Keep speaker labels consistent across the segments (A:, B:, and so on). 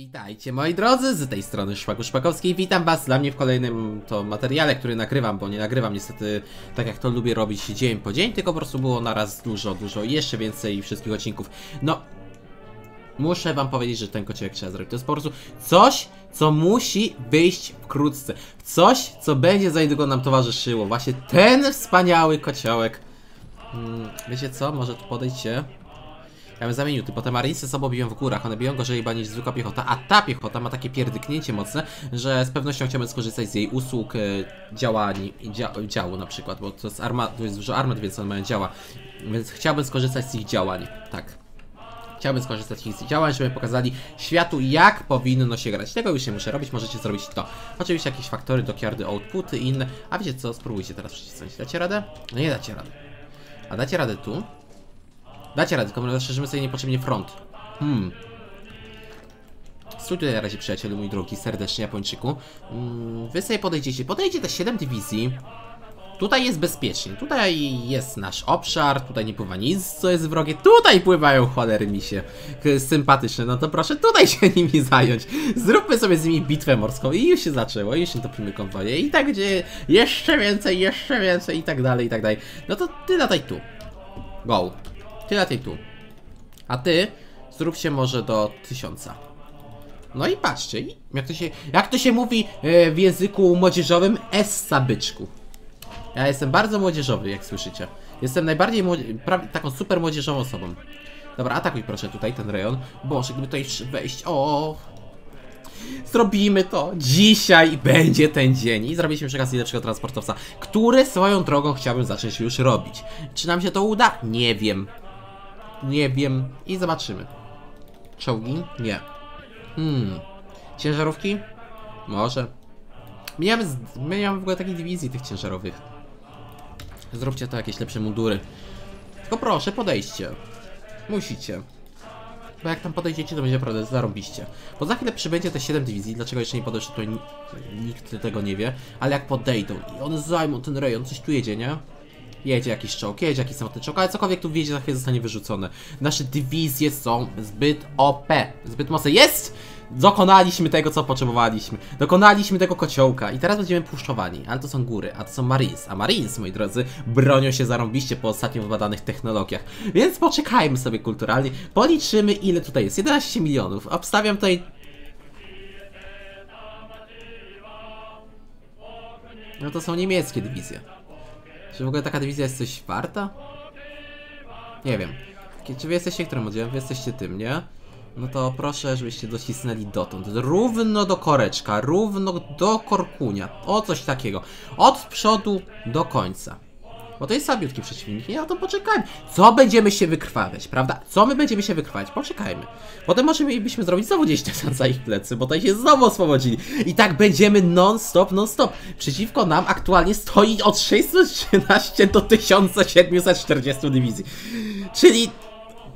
A: Witajcie moi drodzy, z tej strony Szpaku Szpakowski witam was dla mnie w kolejnym to materiale, który nagrywam, bo nie nagrywam niestety tak jak to lubię robić dzień po dzień, tylko po prostu było naraz dużo, dużo, jeszcze więcej wszystkich odcinków. No, muszę wam powiedzieć, że ten kociołek trzeba zrobić, to jest po prostu coś, co musi wyjść wkrótce, coś, co będzie za niedługo nam towarzyszyło, właśnie ten wspaniały kociołek. Hmm, wiecie co, może tu podejdźcie. Ja bym zamienił, ty potem Marinesy sobą biją w górach, one biją gorzej chyba niż zwykła piechota, a ta piechota ma takie pierdyknięcie mocne, że z pewnością chciałbym skorzystać z jej usług, e, działań, dzia, działu na przykład, bo to jest, arma, to jest dużo armat, więc one mają działa, więc chciałbym skorzystać z ich działań, tak. Chciałbym skorzystać z ich działań, żeby pokazali światu, jak powinno się grać. Tego już nie muszę robić, możecie zrobić to. Oczywiście jakieś faktory, dockyardy, outputy inne. A wiecie co, spróbujcie teraz przycisnąć. Dacie radę? No nie dacie rady. A dacie radę tu? Dacie radę, tylko rozszerzymy sobie niepotrzebnie front. Hmm. Stój tutaj na razie, przyjacielu mój drogi, serdecznie Japończyku. Mm, wy sobie podejdziecie, podejdzie te 7 dywizji. Tutaj jest bezpiecznie, tutaj jest nasz obszar, tutaj nie pływa nic, co jest wrogie. Tutaj pływają cholery misie sympatyczne, no to proszę tutaj się nimi zająć. Zróbmy sobie z nimi bitwę morską i już się zaczęło, już się topimy konwoje i tak gdzie jeszcze więcej, jeszcze więcej i tak dalej, i tak dalej. No to ty lataj tu. Go. Ty lataj tu. A ty zrób się może do tysiąca. No i patrzcie, jak to się, jak to się mówi e, w języku młodzieżowym, essa byczku. Ja jestem bardzo młodzieżowy, jak słyszycie. Jestem najbardziej taką super młodzieżową osobą. Dobra, atakuj proszę tutaj ten rejon. Boże, gdyby tutaj wejść. O. Zrobimy to. Dzisiaj będzie ten dzień. I zrobiliśmy przy okazji lepszego transportowca, który swoją drogą chciałbym zacząć już robić. Czy nam się to uda? Nie wiem. Nie wiem. I zobaczymy. Czołgi? Nie. Hmm. Ciężarówki? Może. My nie, w ogóle takiej dywizji tych ciężarowych. Zróbcie to jakieś lepsze mundury. Tylko proszę, podejście. Musicie. Bo jak tam podejdziecie, to będzie naprawdę zarobiście. Bo za chwilę przybędzie te 7 dywizji. Dlaczego jeszcze nie podeszło, to nikt tego nie wie. Ale jak podejdą i one zajmą ten rejon, coś tu jedzie, nie? Jedzie jakiś czołg, jedzie jakiś samotny czołg, ale cokolwiek tu wjedzie, za chwilę zostanie wyrzucone. Nasze dywizje są zbyt OP, zbyt mocne. Jest! Dokonaliśmy tego, co potrzebowaliśmy. Dokonaliśmy tego kociołka i teraz będziemy puszczowani. Ale to są góry, a to są Marines. A Marines, moi drodzy, bronią się zarąbiście po ostatnio wybadanych technologiach. Więc poczekajmy sobie kulturalnie. Policzymy, ile tutaj jest. 11 milionów. Obstawiam tutaj... No to są niemieckie dywizje. Czy w ogóle taka dywizja jest coś warta? Nie wiem. Czy wy jesteście którym oddziałem? Wy jesteście tym, nie? No to proszę, żebyście docisnęli dotąd. Równo do koreczka, równo do korkunia. O coś takiego. Od przodu do końca. Bo to jest słabiutki przeciwnik. Ja to poczekajmy. Co będziemy się wykrwawiać, prawda? Co my będziemy się wykrwawiać? Poczekajmy. Potem może mielibyśmy zrobić znowu 10 za ich plecy, bo tutaj się znowu oswobodzili. I tak będziemy non-stop, non-stop. Przeciwko nam aktualnie stoi od 613 do 1740 dywizji. Czyli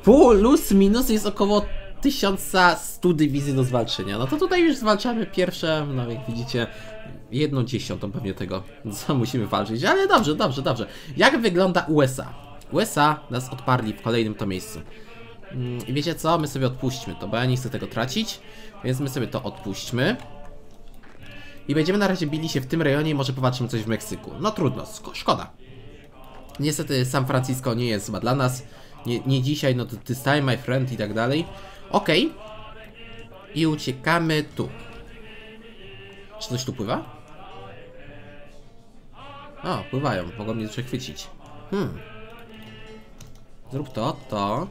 A: plus minus jest około 1100 dywizji do zwalczenia. No to tutaj już zwalczamy pierwsze, no jak widzicie, jedną dziesiątą pewnie tego, co musimy walczyć. Ale dobrze, dobrze, dobrze. Jak wygląda USA? USA nas odparli w kolejnym to miejscu. Mm, I wiecie co? My sobie odpuśćmy to, bo ja nie chcę tego tracić, więc my sobie to odpuśćmy. I będziemy na razie bili się w tym rejonie i może popatrzymy coś w Meksyku. No trudno, szkoda. Niestety San Francisco nie jest chyba dla nas. Nie, nie dzisiaj, no to this time my friend i tak dalej. Ok. I uciekamy tu. Czy coś tu pływa? O, pływają. Mogą mnie przechwycić. Hmm. Zrób to, to.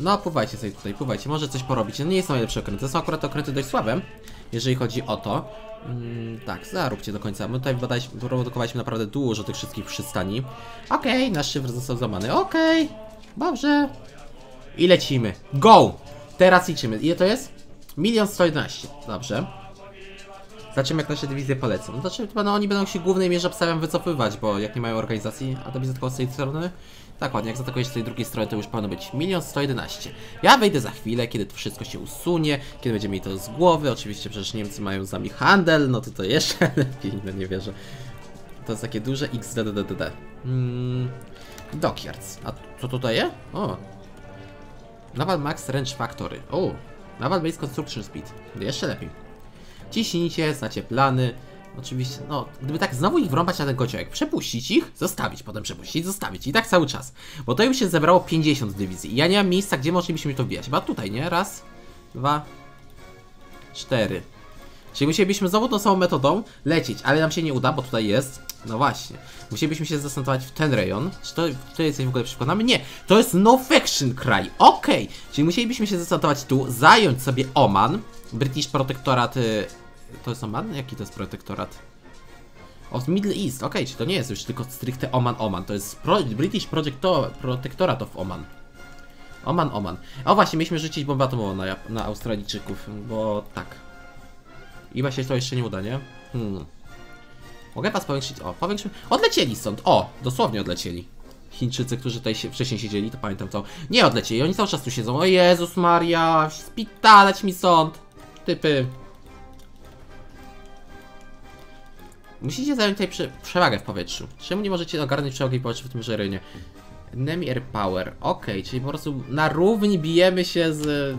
A: No, pływajcie sobie tutaj, pływajcie. Może coś porobić. No nie są najlepsze okręty. Są akurat okręty dość słabe, jeżeli chodzi o to. Mm, tak, zaróbcie do końca. My tutaj produkowaliśmy naprawdę dużo tych wszystkich przystani. Okej, okay, nasz szyfr został złamany. Okej, okay. dobrze. I lecimy. Go! Teraz liczymy. Ile to jest? Milion sto jedenaście. Dobrze. Zobaczymy jak nasze dywizje polecą. No znaczy chyba no, oni będą się w głównej mierze obstawiam wycofywać, bo jak nie mają organizacji, a to widzę tylko z tej strony. Tak ładnie, jak zaatakujesz z tej drugiej strony, to już powinno być milion sto jedenaście. Ja wejdę za chwilę, kiedy to wszystko się usunie, kiedy będziemy mieli to z głowy. Oczywiście przecież Niemcy mają z nami handel, no to to jeszcze lepiej, no nie wierzę. To jest takie duże XDDDD. Hmm, dockyards. A co tutaj jest? O, Naval Max Range Factory. O, Naval Base Construction Speed. Jeszcze lepiej. Ciśnijcie, znacie plany. Oczywiście, no, gdyby tak znowu ich wrąbać na ten kociołek, przepuścić ich, zostawić, potem przepuścić, zostawić i tak cały czas. Bo to już się zebrało 50 dywizji i ja nie mam miejsca, gdzie moglibyśmy to wbijać. Chyba tutaj, nie? Raz, dwa, cztery. Czyli musielibyśmy znowu tą samą metodą lecieć, ale nam się nie uda, bo tutaj jest. No właśnie. Musielibyśmy się zastanowić w ten rejon. Czy to, to jesteś w ogóle przekonany? Nie, to jest no faction kraj. Okej. Czyli musielibyśmy się zastanowić tu, zająć sobie Oman. British Protectorat. y, To jest Oman? Jaki to jest protektorat? Od Middle East, okej, czy to nie jest już tylko stricte Oman Oman, to jest Pro British Projecto Protectorat of Oman. Oman Oman. O właśnie, mieliśmy rzucić bombę atomową na, na Australijczyków, bo tak. I właśnie to jeszcze nie uda, nie? Hmm. Mogę was powiększyć? O, powiększymy. Odlecieli stąd. O, dosłownie odlecieli. Chińczycy, którzy tutaj się wcześniej siedzieli, to pamiętam to. Nie odlecieli, oni cały czas tu siedzą. O Jezus Maria, spitalać mi stąd. Typy. Musicie zająć tutaj prze przewagę w powietrzu. Czemu nie możecie ogarnąć przewagi w powietrzu w tym rejonie? Enemy Air Power. Okej, czyli po prostu na równi bijemy się z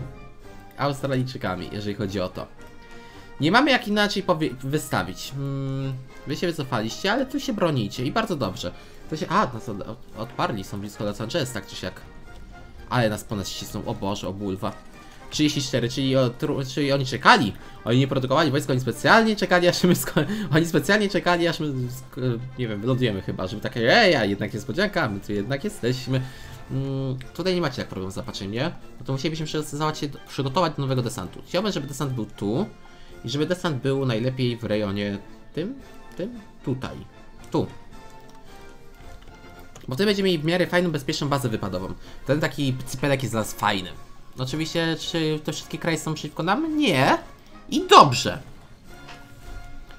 A: Australijczykami, jeżeli chodzi o to. Nie mamy jak inaczej wystawić. Hmm, wy się wycofaliście, ale tu się bronicie i bardzo dobrze. To się. A, nas od, od, odparli, są blisko Los Angeles, tak czy siak. Ale nas po nas ścisną, o Boże, o bulwa. 34, czyli, o, czyli oni czekali. Oni nie produkowali wojska, oni specjalnie czekali, aż my Oni specjalnie czekali, aż my, nie wiem, wylądujemy chyba, żeby takie, ej, a jednak niespodzianka, my tu jednak jesteśmy. Mm, tutaj nie macie jak problem z zapaczeniem, nie? No to musielibyśmy się, przygotować do nowego desantu. Chciałbym, żeby desant był tu i żeby desant był najlepiej w rejonie tym, tym, tutaj, tu. Bo wtedy będziemy mieli w miarę fajną, bezpieczną bazę wypadową. Ten taki cypelek jest dla nas fajny. Oczywiście, czy te wszystkie kraje są przeciwko nam? Nie. I dobrze.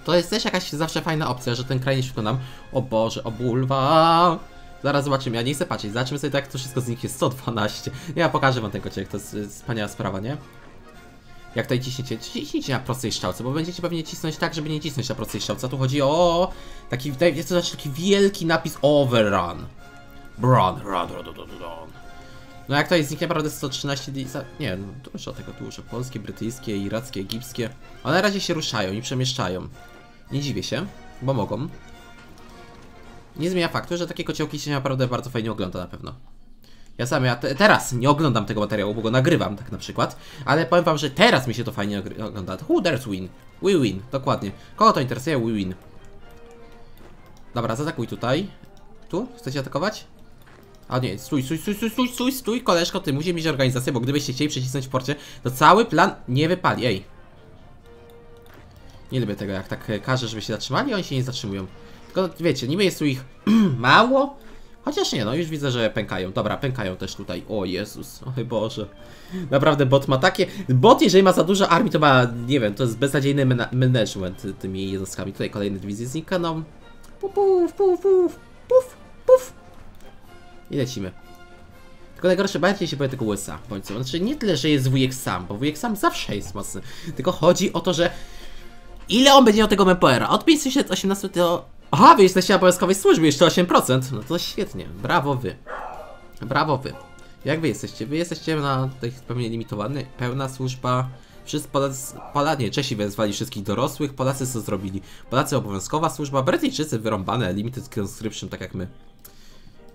A: To jest też jakaś zawsze fajna opcja, że ten kraj nie przeciwko nam. O Boże, o bulwa. Zaraz zobaczymy, ja nie chcę patrzeć. Zobaczymy sobie tak, to wszystko zniknie. 112. Ja pokażę wam ten kociek, to jest wspaniała sprawa, nie? Jak tutaj ciśniecie, ciśnijcie na prostej szczałce, bo będziecie pewnie cisnąć tak, żeby nie cisnąć na prostej szczałce. Tu chodzi o taki, jest to znaczy taki wielki napis overrun. Run, run, run, run, run, run. No jak tutaj zniknie naprawdę 113 di- za- Nie, no dużo tego, dużo. Polskie, brytyjskie, irackie, egipskie. One na razie się ruszają i przemieszczają. Nie dziwię się, bo mogą. Nie zmienia faktu, że takie kociołki się naprawdę bardzo fajnie ogląda na pewno. Ja sam, ja te, teraz nie oglądam tego materiału, bo go nagrywam tak na przykład, ale powiem wam, że teraz mi się to fajnie ogląda. Who there's win? We win, dokładnie. Kogo to interesuje? We win. Dobra, zaatakuj tutaj. Tu? Chcecie atakować? A nie, stój, stój, stój, stój, stój, stój, stój, koleżko, ty musisz mieć organizację, bo gdybyście chcieli przecisnąć w porcie, to cały plan nie wypali, ej. Nie lubię tego, jak tak e, każę, żeby się zatrzymali, oni się nie zatrzymują. Tylko wiecie, niby jest tu ich mało, chociaż nie, no już widzę, że pękają. Dobra, pękają też tutaj. O Jezus, oj Boże. Naprawdę bot ma takie... Bot, jeżeli ma za dużo armii, to ma, nie wiem, to jest beznadziejny management tymi jednostkami. Tutaj kolejne dywizje znikaną. Puf, puf, puf, puf, puf, puf. I lecimy. Tylko najgorsze, bardziej się boję tego USA, bądź. Znaczy nie tyle, że jest wujek sam, bo wujek sam zawsze jest mocny. Tylko chodzi o to, że ile on będzie miał tego MPR-a? Od 518 do... Aha, wy jesteście na obowiązkowej służbie, jeszcze 8%. No to świetnie, brawo wy. Brawo wy. Jak wy jesteście? Wy jesteście na tej pewnie limitowany, pełna służba. Wszyscy Polacy, Pola, nie, Czesi wezwali wszystkich dorosłych, Polacy co zrobili? Polacy obowiązkowa służba, Brytyjczycy wyrąbane, limited conscription, tak jak my.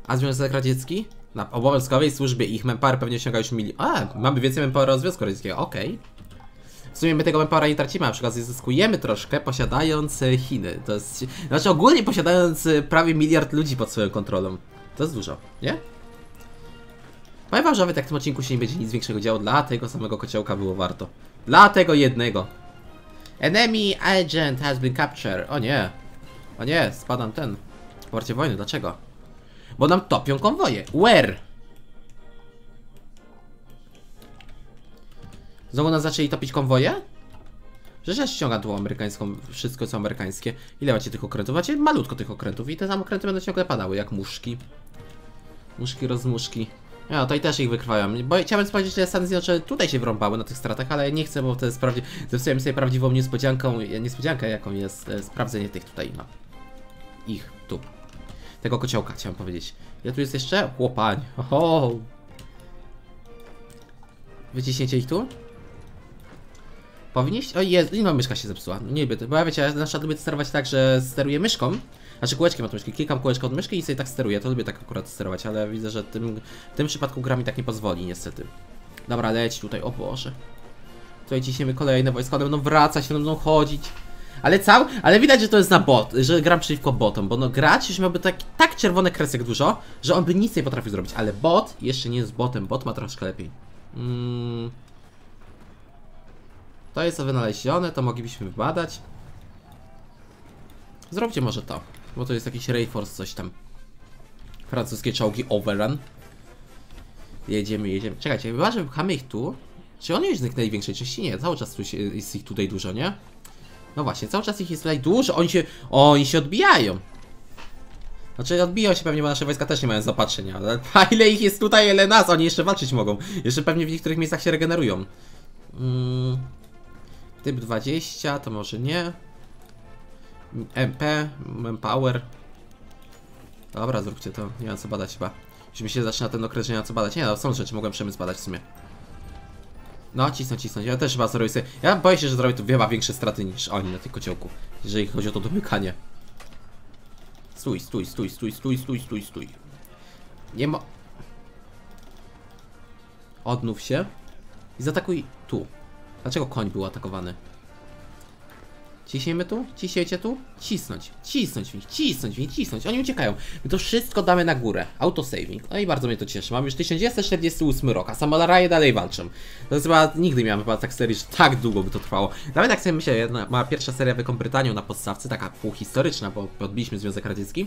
A: A Związek Radziecki? Na obowiązkowej służbie ich manpower pewnie osiąga już milion. A, mamy więcej manpowera od Związku Radzieckiego, okej. W sumie my tego manpowera nie tracimy, a przy okazji zyskujemy troszkę, posiadając e, Chiny. To jest, znaczy ogólnie posiadając e, prawie miliard ludzi pod swoją kontrolą. To jest dużo, nie? Powiem wam, że nawet jak w tym odcinku się nie będzie nic większego działo, dla tego samego kociołka było warto. Dla tego jednego. Enemy agent has been captured. O nie. O nie, spadam ten. W porcie wojny, dlaczego? Bo nam topią konwoje. Where? Znowu nas zaczęli topić konwoje? Przecież ja ściągam tą amerykańską, wszystko co amerykańskie. Ile macie tych okrętów? Macie malutko tych okrętów i te tam okręty będą ciągle padały, jak muszki. Muszki, rozmuszki. Ja, tutaj też ich wykrwają. Bo chciałbym sprawdzić, że Stany Zjednoczone tutaj się wrąbały na tych stratach, ale nie chcę, bo to jest prawdzie... Zepsułem sobie prawdziwą niespodzianką, niespodziankę jaką jest e, sprawdzenie tych tutaj, no. Ich, tu. Tego kociołka chciałem powiedzieć. Ile tu jest jeszcze? Chłopań. Oho. Wyciśniecie ich tu? Powinniście? O jest, no myszka się zepsuła. Nie lubię, bo ja wiecie, ja na przykład lubię sterować tak, że steruję myszką. Znaczy kółeczkiem od myszki, klikam kółeczko od myszki i sobie tak steruję, to lubię tak akurat sterować, ale widzę, że tym, w tym przypadku gra mi tak nie pozwoli niestety. Dobra, leć tutaj, o Boże. Tutaj ciśniemy kolejne wojska, one będą wracać, one będą chodzić. Ale cał, ale widać, że to jest na bot, że gram przeciwko botom, bo no gracz już miałby tak, tak czerwone kresek dużo, że on by nic nie potrafił zrobić, ale bot jeszcze nie jest botem, bot ma troszkę lepiej. Mm. To jest wynalezione, to moglibyśmy wybadać. Zróbcie może to, bo to jest jakiś Rayforce coś tam. Francuskie czołgi Overrun. Jedziemy, jedziemy. Czekajcie, chyba, że wypchamy ich tu. Czy oni już zniknęli w większej części? Nie, cały czas tu się, jest ich tutaj dużo, nie? No właśnie, cały czas ich jest tutaj dużo, oni się, oni się odbijają. Znaczy odbiją się pewnie, bo nasze wojska też nie mają zapatrzenia, a ile ich jest tutaj, ile nas, oni jeszcze walczyć mogą. Jeszcze pewnie w niektórych miejscach się regenerują. Mm. Typ 20, to może nie. MP, Manpower. Dobra, zróbcie to, nie mam co badać chyba. Już mi się zaczyna ten okres, że nie co badać. Nie no, są rzeczy, mogłem przemysł badać w sumie. No, cisnąć, cisnąć. Ja też chyba zrobię sobie... Ja boję się, że zrobię tu wiele większe straty niż oni na tym kociołku. Jeżeli chodzi o to domykanie. Stój, stój, stój, stój, stój, stój, stój, stój. Nie ma... Odnów się. I zaatakuj tu. Dlaczego koń był atakowany? Ciśniemy tu? Ciśniecie tu? Cisnąć, cisnąć w nich, cisnąć w nich, cisnąć. Oni uciekają. My to wszystko damy na górę. Autosaving. No i bardzo mnie to cieszy. Mam już 1948 rok, a samolaraje dalej walczą. To jest chyba, nigdy miałem chyba tak serii, że tak długo by to trwało. Nawet jak sobie myślę, jedna, ma pierwsza seria Wielką Brytanią na podstawce, taka półhistoryczna, bo odbiliśmy Związek Radziecki.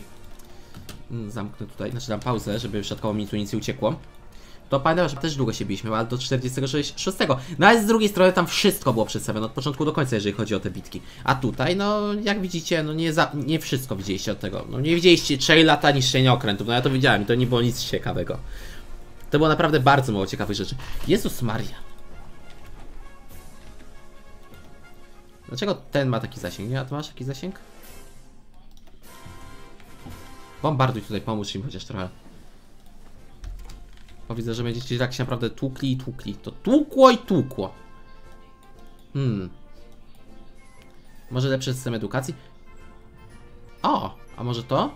A: Mm, Zamknę tutaj, znaczy dam pauzę, żeby przypadkowo mi tu nic nie uciekło to pamiętam, że też długo się biliśmy, ale do 46. No ale z drugiej strony tam wszystko było przedstawione od początku do końca, jeżeli chodzi o te bitki. A tutaj, no jak widzicie, no nie, za, nie wszystko widzieliście od tego. No nie widzieliście 3 lata niszczenia okrętów, no ja to widziałem i to nie było nic ciekawego. To było naprawdę bardzo mało ciekawych rzeczy. Jezus Maria. Dlaczego ten ma taki zasięg? Nie, a ty masz taki zasięg? Bombarduj tutaj, pomóż im chociaż trochę. Bo widzę, że będziecie tak się naprawdę tłukli i tłukli. To tłukło i tłukło. Hmm. Może lepszy system edukacji? O, a może to?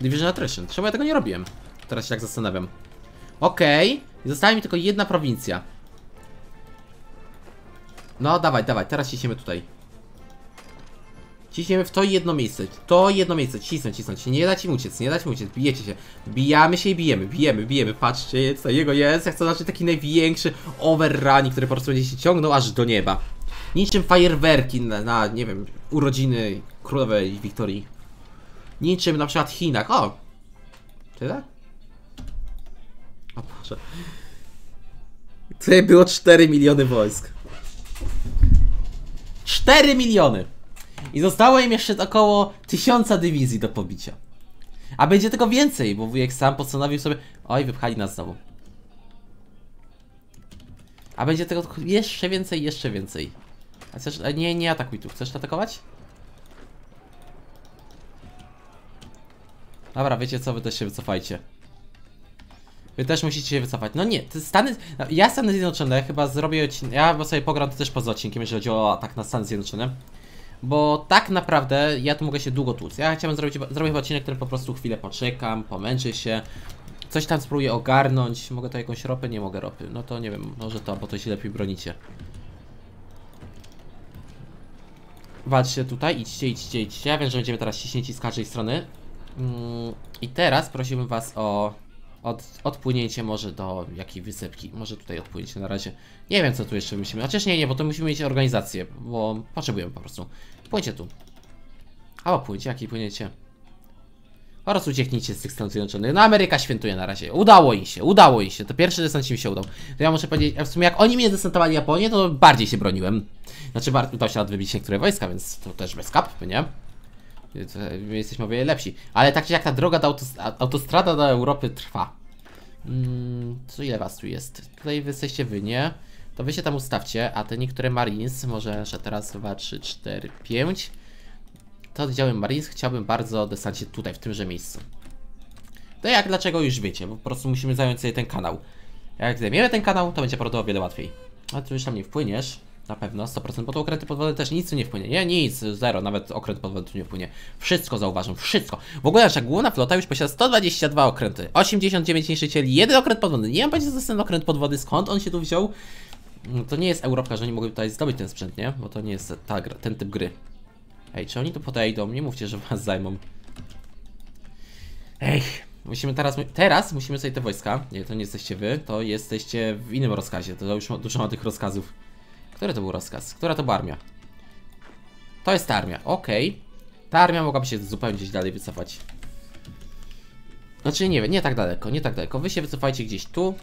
A: Division Attrition. Czemu ja tego nie robiłem? Teraz się tak zastanawiam. Okej. Okay. Została mi tylko jedna prowincja. No, dawaj, dawaj. Teraz ciśniemy tutaj. Ciśniemy w to jedno miejsce. To jedno miejsce. Cisnąć, cisnąć. Nie dać im uciec, nie dać im uciec. Bijecie się. Bijamy się i bijemy. Bijemy, bijemy. Patrzcie, co jego jest. Jak to znaczy taki największy overrunning, który po prostu będzie się ciągnął aż do nieba. Niczym fajerwerki na, na, nie wiem, urodziny królowej Wiktorii. Niczym na przykład Chinach. O! Tyle? O Boże. Tutaj było 4 miliony wojsk. 4 miliony! I zostało im jeszcze około tysiąca dywizji do pobicia. A będzie tego więcej, bo wujek sam postanowił sobie... Oj, wypchali nas znowu. A będzie tego jeszcze więcej, jeszcze więcej. A chcesz... Nie, nie atakuj tu. Chcesz atakować? Dobra, wiecie co? Wy też się wycofajcie. Wy też musicie się wycofać. No nie, Stany... Ja Stany Zjednoczone chyba zrobię odcinek... Ja sobie pogram to też poza odcinkiem, jeżeli chodzi o atak na Stany Zjednoczone. Bo tak naprawdę ja tu mogę się długo tłuc. Ja chciałem zrobić, zrobić odcinek, który po prostu chwilę poczekam, pomęczę się. Coś tam spróbuję ogarnąć. Mogę to jakąś ropę? Nie mogę ropy. No to nie wiem, może to, bo to się lepiej bronicie. Walczcie tutaj, idźcie, idźcie, idźcie. Ja wiem, że będziemy teraz ciśnięci z każdej strony. Mm, I teraz prosimy was o od, odpłynięcie może do jakiej wysepki. Może tutaj odpłynięcie na razie. Nie wiem co tu jeszcze musimy. Chociaż nie, nie, bo to musimy mieć organizację, bo potrzebujemy po prostu. Płyńcie tu. Albo płyńcie, jakiej płyniecie. Oraz ucieknijcie z tych Stanów Zjednoczonych. No Ameryka świętuje na razie. Udało im się, udało im się. To pierwszy desant mi się udał. To ja muszę powiedzieć, w sumie jak oni mnie desantowali Japonię, to bardziej się broniłem. Znaczy udało się nawet wybić niektóre wojska, więc to też bez kap, nie? My jesteśmy o wiele lepsi. Ale tak czy jak ta droga do autostrada do Europy trwa. Mm, co ile was tu jest? Tutaj wy jesteście wy, nie? To wy się tam ustawcie, a te niektóre Marines, może że teraz 2, 3, 4, 5. To oddziały Marines chciałbym bardzo desancie tutaj, w tymże miejscu. To jak, dlaczego już wiecie, po prostu musimy zająć sobie ten kanał. Jak zajmiemy ten kanał, to będzie naprawdę o wiele łatwiej. A ty już tam nie wpłyniesz. Na pewno, 100%, bo to okręty podwodne też nic tu nie wpłynie. Nie, nic, zero, nawet okręt podwodny tu nie wpłynie. Wszystko zauważam, wszystko. W ogóle nasza główna flota już posiada 122 okręty, 89 niszczycieli, jeden okręt podwodny. Nie wiem, będzie to ten okręt podwodny, skąd on się tu wziął. No to nie jest Europka, że oni mogli tutaj zdobyć ten sprzęt, nie? Bo to nie jest ta, gra- ten typ gry. Ej, czy oni tu podejdą? Nie mówcie, że was zajmą. Ej, musimy teraz, teraz musimy sobie te wojska, nie, to nie jesteście wy, to jesteście w innym rozkazie, to już dużo ma tych rozkazów. Który to był rozkaz? Która to była armia? To jest ta armia, okej. Ta armia mogłaby się zupełnie gdzieś dalej wycofać. Znaczy nie wiem, nie tak daleko, nie tak daleko. Wy się wycofajcie gdzieś tu.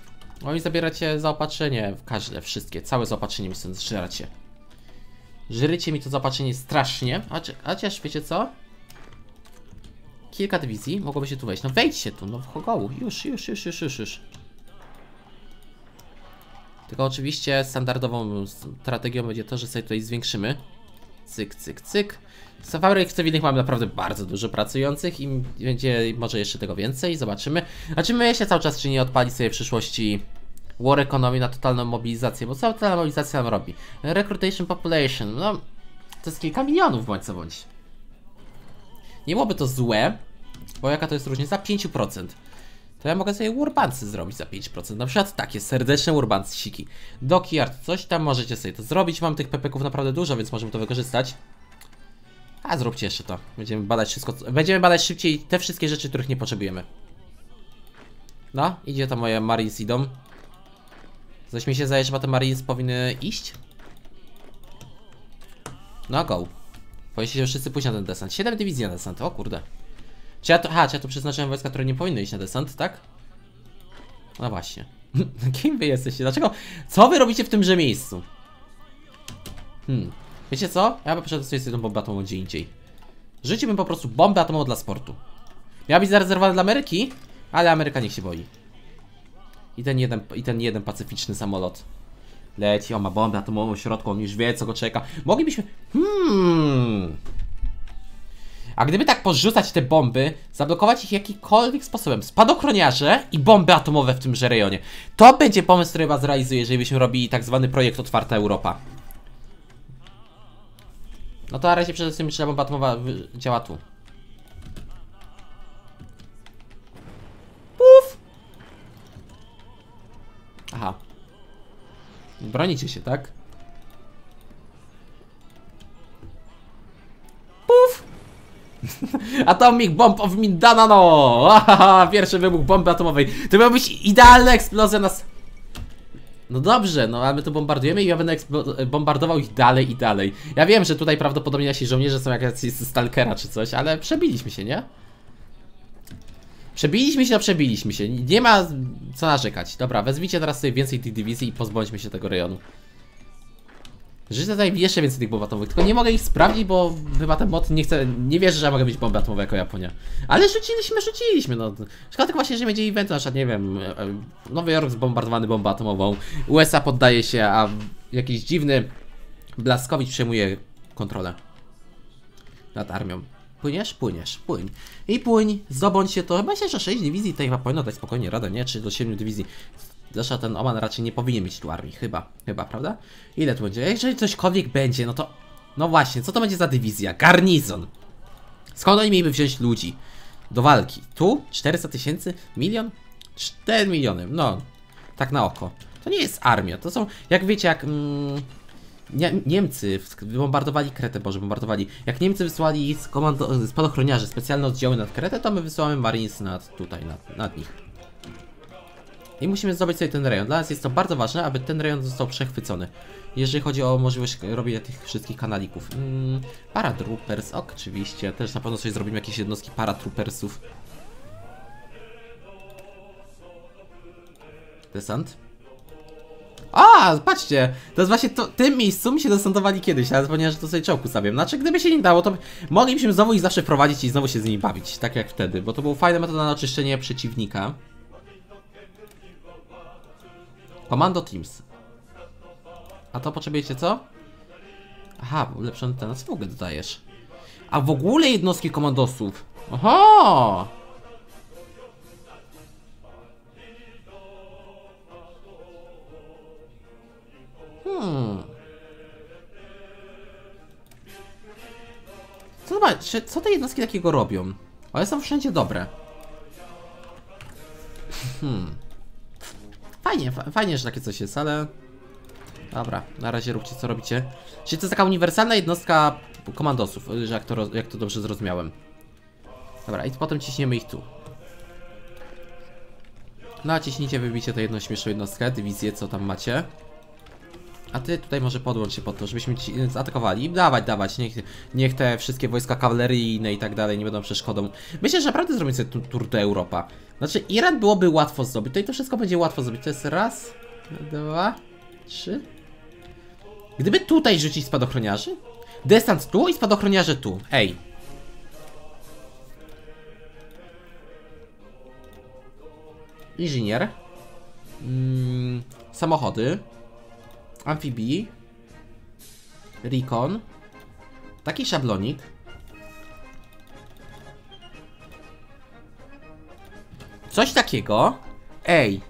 A: No i zabieracie zaopatrzenie, każde, wszystkie, całe zaopatrzenie mi stąd zżeracie. Żrycie mi to zaopatrzenie strasznie, a, a chociaż wiecie co? Kilka dywizji mogłoby się tu wejść. No wejdźcie tu, no w hogołu. Już, już, już, już, już, już. Tylko oczywiście standardową strategią będzie to, że sobie tutaj zwiększymy. Cyk, cyk, cyk. W fabryk cywilnych mamy naprawdę bardzo dużo pracujących i będzie może jeszcze tego więcej, zobaczymy. Znaczy my się cały czas czy nie odpali sobie w przyszłości War Economy na totalną mobilizację, bo co totalna mobilizacja nam robi? Recruitation Population, no to jest kilka milionów bądź co bądź. Nie byłoby to złe, bo jaka to jest różnica? 5%. To ja mogę sobie urbancy zrobić za 5%. Na przykład takie serdeczne urbanciki. Dockyard, coś tam możecie sobie to zrobić. Mam tych pepeków naprawdę dużo, więc możemy to wykorzystać. A zróbcie jeszcze to. Będziemy badać wszystko. co- Będziemy badać szybciej te wszystkie rzeczy, których nie potrzebujemy. No, idzie to moje Marines idą. Coś mi się zdaje, że te Marines powinny iść. No go. Powinniście się wszyscy pójść na ten desant. 7 dywizji na desant, o kurde. Czy ja to, ha, czy ja tu przeznaczyłem wojska, które nie powinny iść na desant, tak? No właśnie. Kim wy jesteście? Dlaczego? Co wy robicie w tymże miejscu? Hmm. Wiecie co? Ja bym poszedł sobie tą bombę atomową gdzie indziej. Rzuciłbym po prostu bombę atomową dla sportu. Miała być zarezerwowana dla Ameryki, ale Ameryka niech się boi. I ten jeden, i ten jeden pacyficzny samolot. Leci, on ma bombę atomową w środku, on już wie co go czeka. Moglibyśmy... Hmm... A gdyby tak porzucać te bomby, zablokować ich jakikolwiek sposobem, spadochroniarze i bomby atomowe w tymże rejonie. To będzie pomysł, który was zrealizuje, jeżeli byśmy robili tak zwany projekt Otwarta Europa. No to na razie przede wszystkim, bomba atomowa działa tu. Puf! Aha. Bronicie się, tak? Atomic Bomb of Mindanao! Ahaha, Pierwszy wybuch bomby atomowej. To miała być idealna eksplozja na... s- No dobrze, no ale my to bombardujemy i ja będę bombardował ich dalej i dalej. Ja wiem, że tutaj prawdopodobnie nasi żołnierze są jak z Stalkera czy coś, ale przebiliśmy się, nie? Przebiliśmy się, no przebiliśmy się. Nie ma co narzekać. Dobra, wezwijcie teraz sobie więcej tych dywizji i pozbądźmy się tego rejonu. Życzę tutaj jeszcze więcej tych bomb atomowych, tylko nie mogę ich sprawdzić, bo chyba ten mod nie chce, nie wierzy, że mogę mieć bomby atomowe jako Japonia. Ale rzuciliśmy, rzuciliśmy, no. Szkoda tylko właśnie, że będzie event, na przykład, nie wiem, e, e, Nowy Jork zbombardowany bombą atomową, USA poddaje się, a jakiś dziwny Blaskowicz przejmuje kontrolę nad armią. Płyniesz? Płyniesz, płyń. I płyń, zdobądź się to. Myślę, że 6 dywizji to chyba powinno dać spokojnie radę, nie? Czy do 7 dywizji. Zresztą ten Oman raczej nie powinien mieć tu armii, chyba, chyba, prawda? Ile tu będzie? Jeżeli cośkolwiek będzie, no to... No właśnie, co to będzie za dywizja? Garnizon. Skąd oni mieliby wziąć ludzi? Do walki. Tu? 400 tysięcy? Milion? 4 miliony, no. Tak na oko. To nie jest armia, to są, jak wiecie, jak... Mm, nie, Niemcy bombardowali Kretę, boże, bombardowali. Jak Niemcy wysłali z komando, spadochroniarzy specjalne oddziały nad Kretę, to my wysyłamy Marines nad, tutaj, nad, nad nich. I musimy zdobyć sobie ten rejon. Dla nas jest to bardzo ważne, aby ten rejon został przechwycony. Jeżeli chodzi o możliwość robienia tych wszystkich kanalików. Mm, paratroopers, oczywiście. Też na pewno coś zrobimy, jakieś jednostki paratroopersów. Desant. A, patrzcie, to jest właśnie to, tym miejscu mi się desantowali kiedyś, ale zapomniałem, że to sobie czołku stawiam. Znaczy, gdyby się nie dało, to moglibyśmy znowu ich zawsze wprowadzić i znowu się z nimi bawić, tak jak wtedy, bo to była fajna metoda na oczyszczenie przeciwnika. Commando Teams. A to potrzebujecie co? Aha, ulepszony ten na sługę dodajesz. A w ogóle jednostki komandosów. Oho! Hmm. Co, zobacz, co te jednostki takiego robią? One są wszędzie dobre. Hmm. Fajnie, fa fajnie, że takie coś jest, ale... Dobra, na razie róbcie co robicie. Czyli to jest taka uniwersalna jednostka komandosów, że jak to, jak to dobrze zrozumiałem. Dobra, i potem ciśniemy ich tu. No a ciśnijcie, wybicie tę jedną śmieszną jednostkę, dywizję, co tam macie. A ty tutaj może podłącz się pod to, żebyśmy ci zaatakowali. Dawać, dawać, niech, niech te wszystkie wojska kawaleryjne i tak dalej nie będą przeszkodą. Myślę, że naprawdę zrobimy sobie tu- tour do Europa. Znaczy, Iran byłoby łatwo zrobić, tutaj to wszystko będzie łatwo zrobić. To jest raz, dwa, trzy. Gdyby tutaj rzucić spadochroniarzy? Desant tu i spadochroniarze tu. Ej. Inżynier. Mm, samochody. Amfibii. Recon. Taki szablonik. Coś takiego. Ej.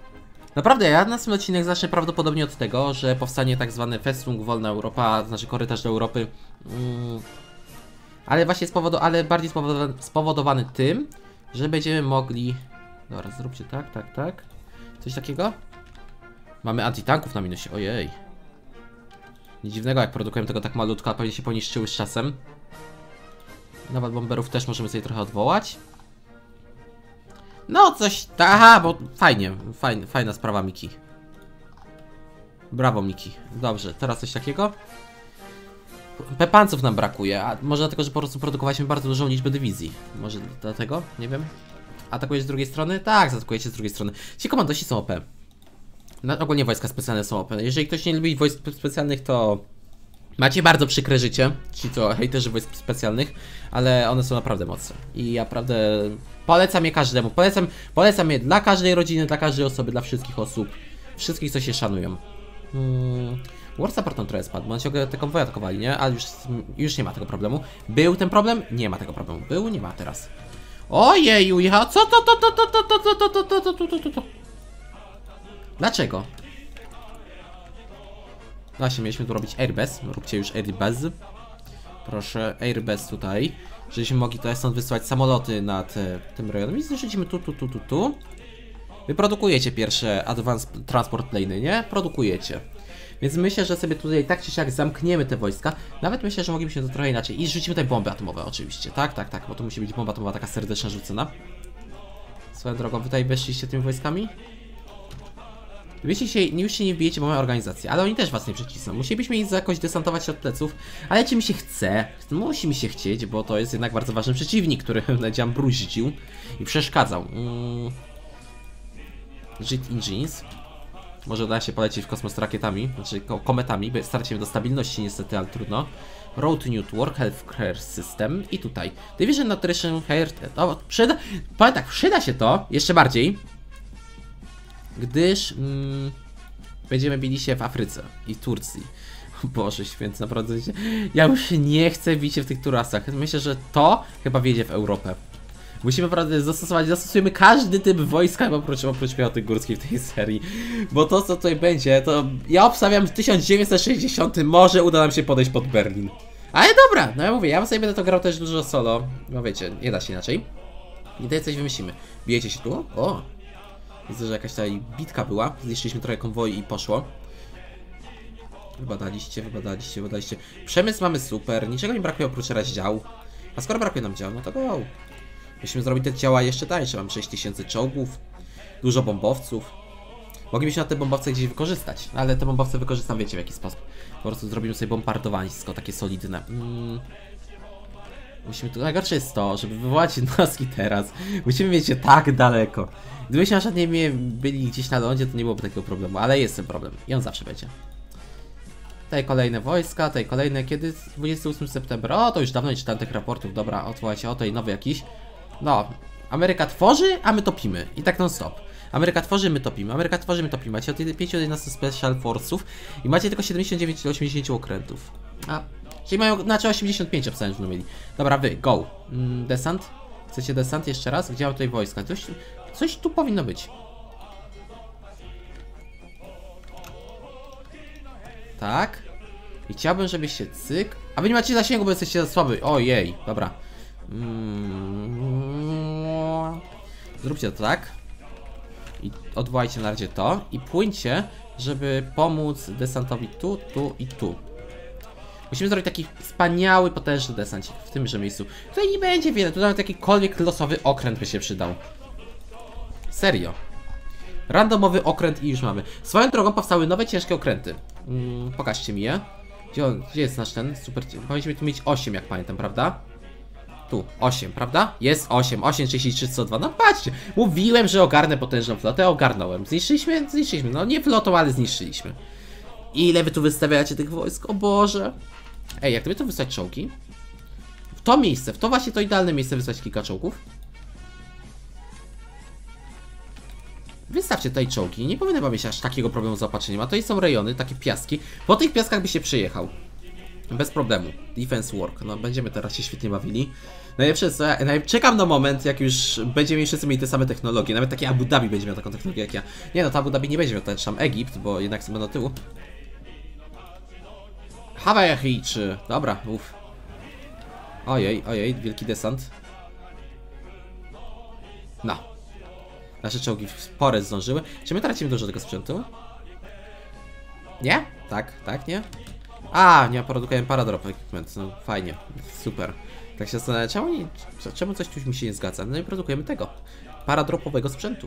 A: Naprawdę, ja na tym odcinek zacznę prawdopodobnie od tego, że powstanie tak zwany Festung Wolna Europa, znaczy korytarz do Europy. Mm, ale właśnie spowodo ale bardziej spowodowany, spowodowany tym, że będziemy mogli... Dobra, zróbcie tak, tak, tak. Coś takiego? Mamy antitanków na minusie, ojej. Nic dziwnego, jak produkujemy tego tak malutko, a pewnie się poniszczyły z czasem. Nawet bomberów też możemy sobie trochę odwołać. No, coś. Aha, bo fajnie, fajna sprawa, Miki. Brawo, Miki. Dobrze, teraz coś takiego. Pepanców nam brakuje, a może dlatego, że po prostu produkowaliśmy bardzo dużą liczbę dywizji. Może dlatego? Nie wiem. Atakujesz z drugiej strony? Tak, zaatakujecie z drugiej strony. Ci komandosi są OP. No, ogólnie wojska specjalne są OP. Jeżeli ktoś nie lubi wojsk specjalnych, to macie bardzo przykre życie. Ci to hejterzy wojsk specjalnych, ale one są naprawdę mocne. I ja naprawdę polecam je każdemu. Polecam, polecam je dla każdej rodziny, dla każdej osoby, dla wszystkich osób. Wszystkich, co się szanują. Hmm. War Support trochę spadł, bo oni ciągle te konwoje atakowali, nie? Ale już, już nie ma tego problemu. Był ten problem? Nie ma tego problemu. Był, nie ma teraz. Ojeju, ja, co to, to, to, to, to, to, to, to, to, to, to, to, to. Dlaczego? Właśnie, mieliśmy tu robić airbus. Róbcie już airbus. Proszę, airbus tutaj. Żebyśmy mogli tutaj stąd wysyłać samoloty nad e, tym rejonem. I zniszczymy tu, tu, tu, tu, tu. Wy produkujecie pierwsze Advanced Transport Plane, nie? Produkujecie. Więc myślę, że sobie tutaj tak czy siak zamkniemy te wojska. Nawet myślę, że moglibyśmy to trochę inaczej. I rzucimy tutaj bomby atomowe oczywiście. Tak, tak, tak, bo to musi być bomba atomowa taka serdeczna rzucona. Swoją drogą, wy tutaj weszliście tymi wojskami? Wiecie, się, już się nie wbijecie, bo mamy organizację, ale oni też was nie przycisną. Musielibyśmy ich jakoś desantować się od pleców, ale czy mi się chce? Musi mi się chcieć, bo to jest jednak bardzo ważny przeciwnik, który będzie nam bruździł i przeszkadzał. Mm. Jet Engines. Może uda się polecieć w kosmos rakietami, znaczy ko kometami, bo starcie się do stabilności niestety, ale trudno. Road Network, Healthcare System i tutaj. Division Nutrition Health... O, przyda... Powiem tak, przyda się to jeszcze bardziej, gdyż mm, będziemy bili się w Afryce i Turcji. Boże święty, naprawdę się- ja już nie chcę bić się w tych turasach. Myślę, że to chyba wjedzie w Europę. Musimy naprawdę zastosować, zastosujemy każdy typ wojska oprócz, oprócz piechoty górskiej w tej serii. Bo to co tutaj będzie, to ja obstawiam w 1960 może uda nam się podejść pod Berlin. Ale dobra, no ja mówię, ja sobie będę to grał też dużo solo. No wiecie, nie da się inaczej. I tutaj coś wymyślimy. Bijecie się tu? O! Widzę, że jakaś tutaj bitka była. Zniszczyliśmy trochę konwoi i poszło. Wybadaliście, wybadaliście, wybadaliście. Przemysł mamy super, niczego nie brakuje oprócz rozdziału. A skoro brakuje nam działu, no to go. Musimy zrobić te działa jeszcze tańsze. Mam 6000 czołgów, dużo bombowców. Moglibyśmy na te bombowce gdzieś wykorzystać, ale te bombowce wykorzystam, wiecie w jaki sposób. Po prostu zrobimy sobie bombardowansko, takie solidne. Mm. Musimy tu. Najgorsze jest to, żeby wywołać jednostki teraz. Musimy mieć je tak daleko. Gdybyśmy na przykład nie byli gdzieś na lądzie, to nie byłoby takiego problemu, ale jest ten problem. I on zawsze będzie. Tutaj kolejne wojska, tutaj kolejne. Kiedy? 28 septembra. O, to już dawno nie czytałem tych raportów. Dobra, odwołajcie. O, tutaj nowy jakiś. No, Ameryka tworzy, a my topimy. I tak non stop. Ameryka tworzy, my topimy. Ameryka tworzy, my topimy. Macie od 5 do 11 Special Force'ów i macie tylko 79 do 80 okrętów. A, czyli mają, znaczy 85 obstałem, że mieli. Dobra, wy, go. Mm, desant? Chcecie desant jeszcze raz? Gdzie tutaj wojska? Coś, coś tu powinno być. Tak. I chciałbym, żebyście cyk. A wy nie macie zasięgu, bo jesteście za słaby. Ojej, dobra. Mm. Zróbcie to tak. I odwołajcie na razie to. I płyńcie, żeby pomóc desantowi tu, tu i tu. Musimy zrobić taki wspaniały, potężny desancik w tymże miejscu. Tutaj nie będzie wiele, tu nawet jakikolwiek losowy okręt by się przydał. Serio. Randomowy okręt i już mamy. Swoją drogą powstały nowe ciężkie okręty. Mm, pokażcie mi je. Gdzie, on, gdzie jest nasz ten super... Powinniśmy tu mieć 8 jak pamiętam, prawda? Tu, 8, prawda? Jest 8, 8, 33, 102. No patrzcie, mówiłem, że ogarnę potężną flotę, ogarnąłem. Zniszczyliśmy? Zniszczyliśmy. No nie flotą, ale zniszczyliśmy. Ile wy tu wystawiacie tych wojsk? O Boże. Ej, jak gdyby tu wysłać czołgi? W to miejsce, w to właśnie to idealne miejsce wysłać kilka czołgów. Wystawcie tutaj czołgi, nie powinno mieć aż takiego problemu z zaopatrzeniem, a to są rejony, takie piaski. Po tych piaskach by się przejechał. Bez problemu. Defense work. No będziemy teraz się świetnie bawili. Najlepsze jest, czekam na moment, jak już będziemy mieli wszyscy mieli te same technologie. Nawet takie Abu Dhabi będzie miał taką technologię jak ja. Nie no, to Abu Dhabi nie będzie miał też tam Egipt, bo jednak sobie do tyłu. Hawajiczy. Dobra, uff. Ojej, ojej, wielki desant. No. Nasze czołgi spore zdążyły. Czy my tracimy dużo tego sprzętu? Nie? Tak, tak, nie? A, nie produkujemy paradrop equipment. No fajnie, super. Tak się zastanawiam, czemu, nie, czemu coś tu mi się nie zgadza? No i produkujemy tego. Paradropowego sprzętu.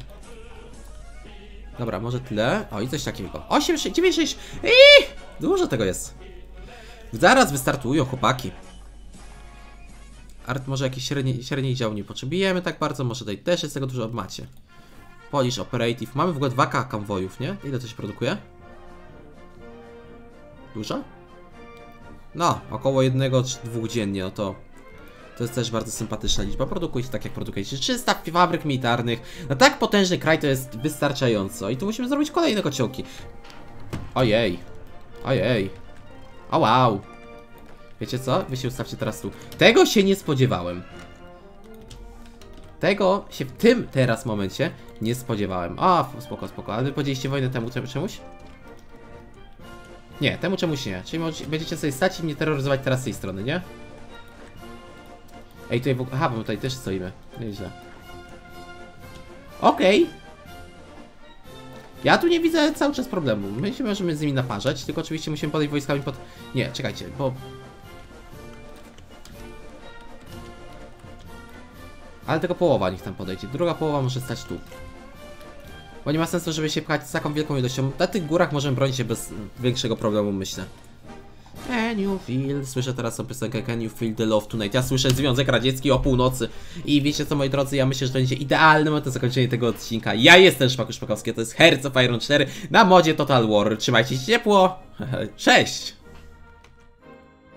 A: Dobra, może tyle. O, i coś takiego. 8, 6, 9, 6. Iii! Dużo tego jest. Zaraz wystartują chłopaki. Art może jakiś średni, średni dział nie potrzebujemy tak bardzo, może tutaj też jest tego dużo macie. Polish Operative. Mamy w ogóle 2K konwojów, nie? Ile to się produkuje? Dużo? No, około jednego czy dwóch dziennie, no to to jest też bardzo sympatyczna liczba. Produkujcie tak jak produkujecie. 300 fabryk militarnych. Na tak potężny kraj to jest wystarczająco. I tu musimy zrobić kolejne kociołki. Ojej. Ojej. O wow. Wiecie co? Wy się ustawcie teraz tu. Tego się nie spodziewałem. Tego się w tym teraz momencie nie spodziewałem. A, spoko, spoko. Ale wy podzieliście wojnę temu czemuś? Nie, temu czemuś nie. Czyli będziecie sobie stać i mnie terroryzować teraz z tej strony, nie? Ej, tutaj w ogóle... Aha, bo tutaj też stoimy. Nieźle. Okej. Okay. Ja tu nie widzę cały czas problemu. My się możemy z nimi naparzać, tylko oczywiście musimy podejść wojskami pod... Nie, czekajcie, bo... Ale tylko połowa niech tam podejdzie. Druga połowa może stać tu. Bo nie ma sensu, żeby się pchać z taką wielką ilością. Na tych górach możemy bronić się bez większego problemu, myślę. Can you feel? Słyszę teraz tą piosenkę Can you feel the love tonight? Ja słyszę Związek Radziecki o północy. I wiecie co, moi drodzy, ja myślę, że to będzie idealny moment na zakończenie tego odcinka. Ja jestem Szpaku Szpakowski, to jest Hearts of Iron 4 na modzie Total War. Trzymajcie się ciepło. Cześć!